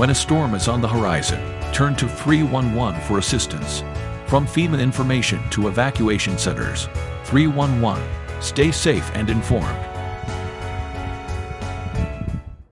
When a storm is on the horizon, turn to 311 for assistance. From FEMA information to evacuation centers, 311. Stay safe and informed.